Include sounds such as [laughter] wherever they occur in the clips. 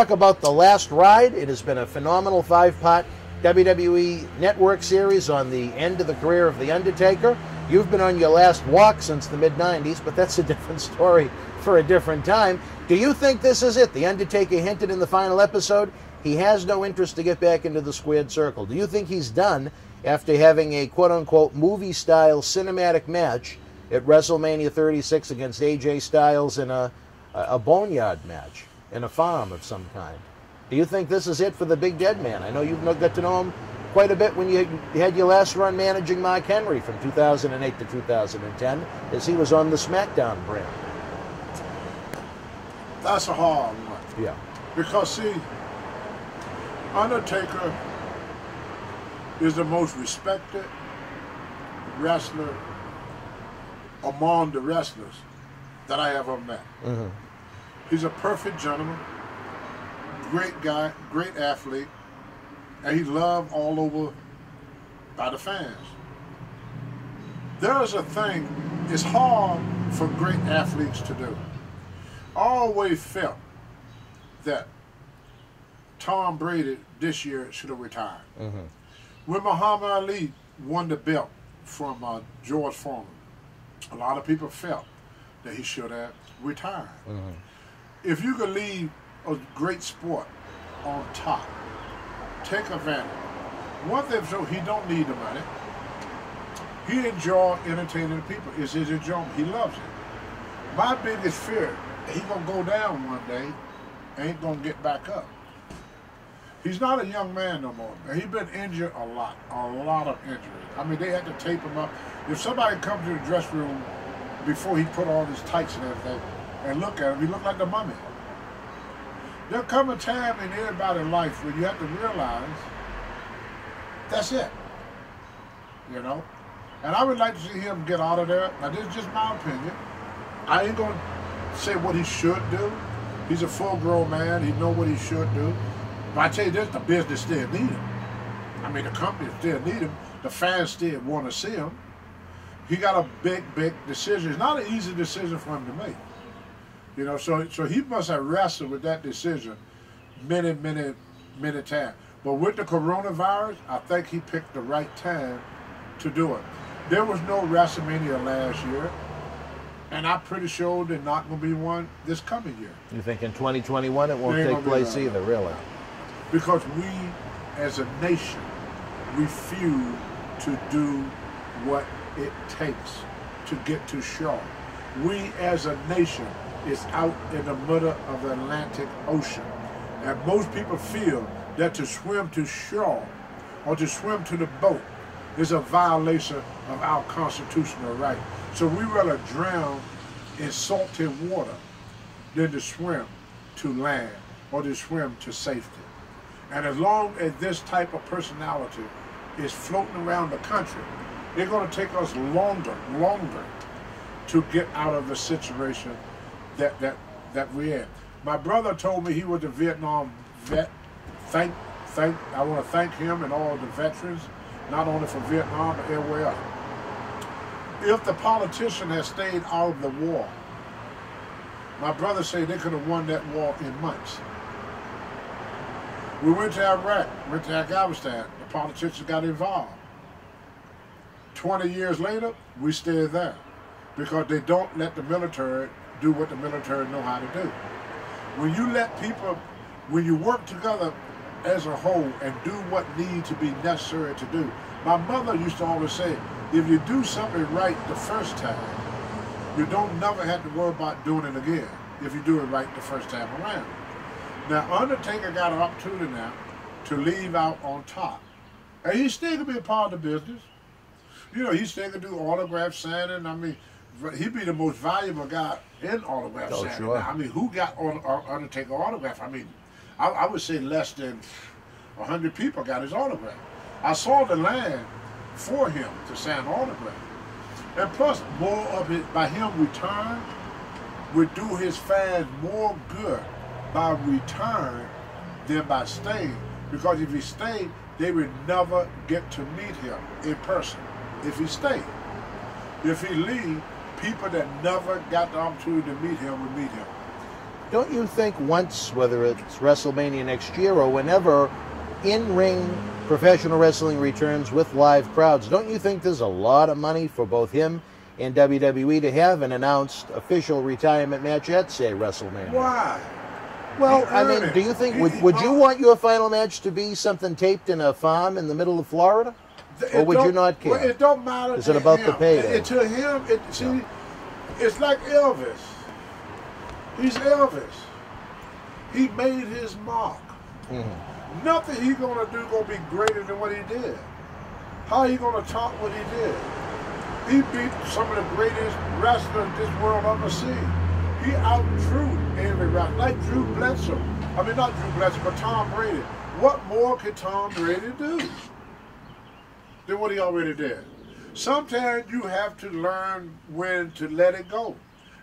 talk about The Last Ride. It has been a phenomenal five part WWE Network series on the end of the career of The Undertaker. You've been on your last walk since the mid 90s, but that's a [laughs] different story for a different time. Do you think this is it? The Undertaker hinted in the final episode he has no interest to get back into the squared circle. Do you think he's done after having a quote unquote movie style cinematic match at WrestleMania 36 against AJ Styles in a, a boneyard match in a farm of some kind? Do you think this is it for the big dead man? I know you've got to know him quite a bit when you had your last run managing Mark Henry from 2008 to 2010 as he was on the SmackDown brand. That's a hard one. Yeah. Because, see, Undertaker is the most respected wrestler among the wrestlers that I ever met. Mm-hmm. He's a perfect gentleman great guy, great athlete, and he's loved all over by the fans. There is a thing, it's hard for great athletes to do. I always felt that Tom Brady this year should have retired. Mm-hmm. When Muhammad Ali won the belt from uh, George Foreman, a lot of people felt that he should have retired. Mm-hmm. If you could leave a great sport on top. Take advantage. One thing so he don't need the money. He enjoy entertaining the people. It's his enjoyment. He loves it. My biggest fear, he gonna go down one day, ain't gonna get back up. He's not a young man no more. He's been injured a lot, a lot of injuries. I mean, they had to tape him up. If somebody comes to the dressing room before he put on his tights and everything, and look at him, he look like the mummy. There'll come a time in everybody's life where you have to realize that's it. You know? And I would like to see him get out of there. Now, this is just my opinion. I ain't going to say what he should do. He's a full-grown man. He know what he should do. But I tell you this, the business still need him. I mean, the company still need him. The fans still want to see him. He got a big, big decision. It's not an easy decision for him to make. You know, so so he must have wrestled with that decision many, many, many times. But with the coronavirus, I think he picked the right time to do it. There was no WrestleMania last year, and I'm pretty sure there's not going to be one this coming year. You think in 2021 it won't take place either, really? Because we, as a nation, refuse to do what it takes to get to shore. We, as a nation, is out in the middle of the Atlantic Ocean. And most people feel that to swim to shore or to swim to the boat is a violation of our constitutional right. So we rather drown in salty water than to swim to land or to swim to safety. And as long as this type of personality is floating around the country, it's going to take us longer, longer to get out of the situation that that that we had. My brother told me he was a Vietnam vet. Thank thank I want to thank him and all the veterans, not only for Vietnam but everywhere. If the politician had stayed out of the war, my brother said they could have won that war in months. We went to Iraq, went to Afghanistan, the politicians got involved. 20 years later, we still there because they don't let the military do what the military know how to do. When you let people, when you work together as a whole and do what needs to be necessary to do. My mother used to always say, if you do something right the first time, you don't never have to worry about doing it again if you do it right the first time around. Now, Undertaker got an opportunity now to leave out on top. And he's still going to be a part of the business. You know, he's still going to do autograph signing. I mean, he'd be the most valuable guy in autograph oh, Sure. I mean, who got on, on Undertaker autograph? I mean, I, I would say less than hundred people got his autograph. I saw the line for him to sign autograph, and plus more of it by him return would do his fans more good by return than by staying. Because if he stayed, they would never get to meet him in person. If he stayed, if he leave, people that never got the opportunity to meet him would meet him. don't you think once, whether it's WrestleMania next year or whenever in-ring professional wrestling returns with live crowds, don't you think there's a lot of money for both him and WWE to have an announced official retirement match at, say, WrestleMania? Why? Well, I mean, earned do you think would, would you want your final match to be something taped in a farm in the middle of Florida? Or would you don't- care? Well, it don't matter. Is it about the him. payday? It, to him, it see, it's like Elvis. He's Elvis. He made his mark. Mm-hmm. Nothing he gonna do gonna be greater than what he did. How he gonna top what he did? He beat some of the greatest wrestlers this world ever seen. He outdrew every wrestler, like Drew Bledsoe. I mean, not Drew Bledsoe, but Tom Brady. What more could Tom Brady do than what he already did? Sometimes you have to learn when to let it go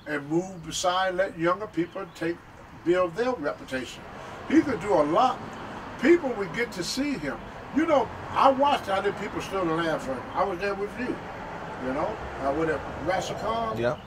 and move beside, let younger people take build their reputation. He could do a lot. People would get to see him. You know, I watched how the people stood and laughed for him. I was there with you. You know, I would have WrestleCon. Yeah.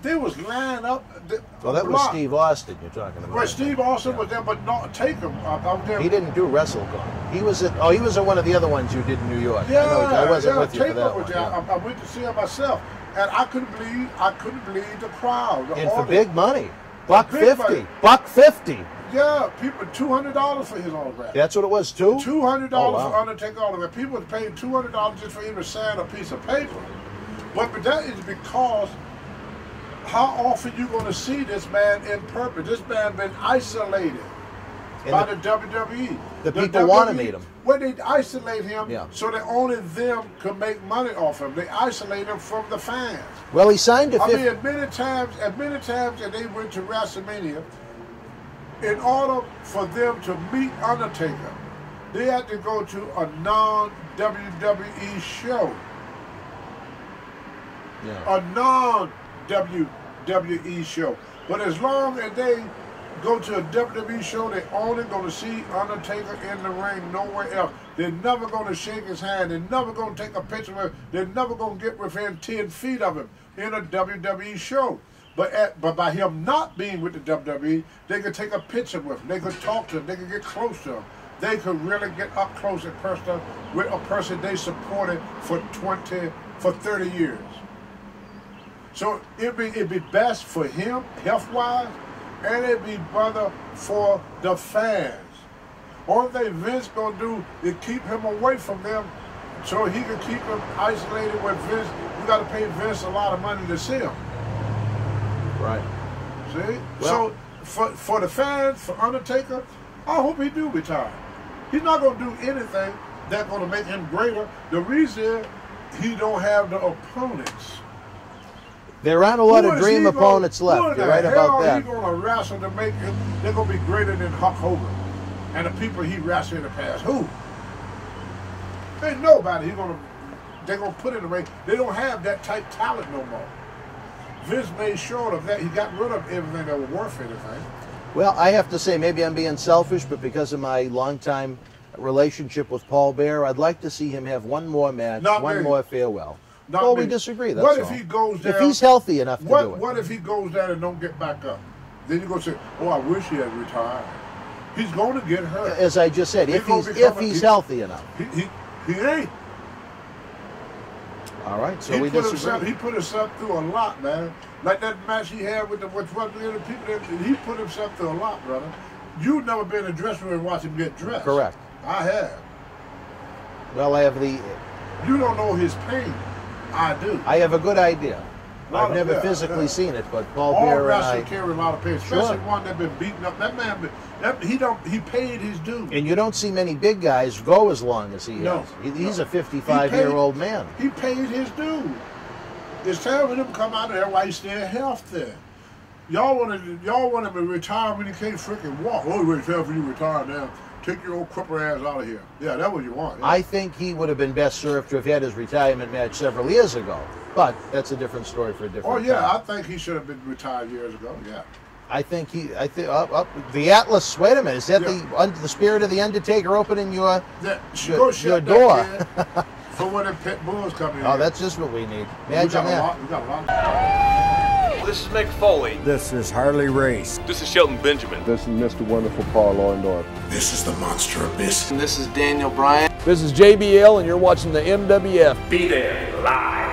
They was lined up. The, Well, that was. Steve Austin you're talking about. Well, Steve Austin Yeah. was there, but not take him. I, there. He didn't do WrestleCon. He was at, oh, he was at one of the other ones you did in New York. Yeah, I, know, I wasn't yeah, with you for that was one. there. yeah. I, I went to see him myself, and I couldn't believe I couldn't believe the crowd. The And for big money. Buck big fifty. money. Buck fifty. Yeah, people two hundred dollars for his autograph. That's what it was too. Two hundred dollars Oh, wow. for Undertaker autograph. People were paying two hundred dollars just for him to sign a piece of paper. But, but that is because how often you going to see this man in purpose? This man been isolated And by the- the, WWE. the people wanna meet him. When they isolate him, Yeah. so that only them can make money off him. They isolate him from the fans. Well, he signed a I mean, many times, as many times that they went to WrestleMania, in order for them to meet Undertaker, they had to go to a non WWE show, yeah. a non WWE show. But as long as they go to a WWE show, they only going to see Undertaker in the ring, nowhere else. They're never going to shake his hand. They're never going to take a picture with him. They're never going to get within 10 feet of him in a WWE show. But at, but by him not being with the WWE, they could take a picture with him. They could talk to him. They could get close to him. They could really get up close and personal with a person they supported for 20, for 30 years. So it'd be it'd be best for him health wise, and it'd be better for the fans. Only thing Vince gonna do is keep him away from them, so he can keep him isolated. With Vince, you got to pay Vince a lot of money to see him. Right. See, Well- so for for the fans, for Undertaker, I hope he do retire. He's not gonna do anything that's gonna make him greater. The reason is he don't have the opponents. There aren't a lot Who of dream he gonna- opponents left. You're right about that. He gonna wrestle to make him? They're gonna be greater than Hulk Hogan and the people he wrestled in the past. Who? Ain't nobody. He gonna. They're gonna put in the ring. They don't have that type talent no more. Vince made sure of that. He got rid of everything that was worth anything. Well, I have to say, maybe I'm being selfish, but because of my longtime relationship with Paul Bear, I'd like to see him have one more match, Not one me. more farewell. Not well, we disagree. That's what all. if he goes down? If he's healthy enough to what, do it. What if he goes down and don't get back up? Then you go say, "Oh, I wish he had retired." He's going to get hurt. As I just said, He if he's if a- he's he- healthy enough. He he, he ain't. All right, so he we put disagree. himself. He put himself through a lot, man. Like that match he had with the with the other people. That, he put himself through a lot, brother. You've never been in a dressing room and watched him get dressed. Correct. I have. Well, I have the You don't know his pain. I do. I have a good idea. I've never yeah, physically yeah. seen it, but Paul All Bear and I. carry a lot of pain, especially Sure. one that been beaten up. That man, been, that, he don't. He paid his due. And you don't see many big guys go as long as he No, has. He, he's a 55 year old man. He paid his due. It's time for him to come out of there while he's still healthy. Y'all want to y'all want to retire when he can't freaking walk. Oh, wait, time for you to retire now. Take your old cripple ass out of here. Yeah, that's what you want. yeah. I think he would have been best served to have had his retirement match several years ago. But that's a different story for a different oh yeah, time. I think he should have been retired years ago. Yeah. I think he. I think up, uh, up uh, the Atlas. Wait a minute. Is that Yeah. the under the spirit of the Undertaker opening your? That, Your- your door. [laughs] for when the pit bulls come in. Oh, here. that's just what we need. we Imagine a that. lot. We got a lot. This is Mick Foley. This is Harley Race. This is Shelton Benjamin. This is Mr. Wonderful Paul Orndorff. This is the Monster Abyss. And this is Daniel Bryan. This is JBL, and you're watching the MWF. Be there live.